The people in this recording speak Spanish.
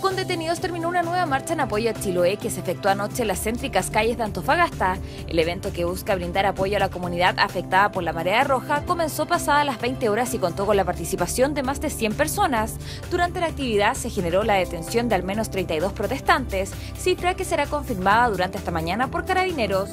Con detenidos terminó una nueva marcha en apoyo a Chiloé que se efectuó anoche en las céntricas calles de Antofagasta. El evento que busca brindar apoyo a la comunidad afectada por la marea roja comenzó pasadas las 20 horas y contó con la participación de más de 100 personas. Durante la actividad se generó la detención de al menos 32 protestantes, cifra que será confirmada durante esta mañana por carabineros.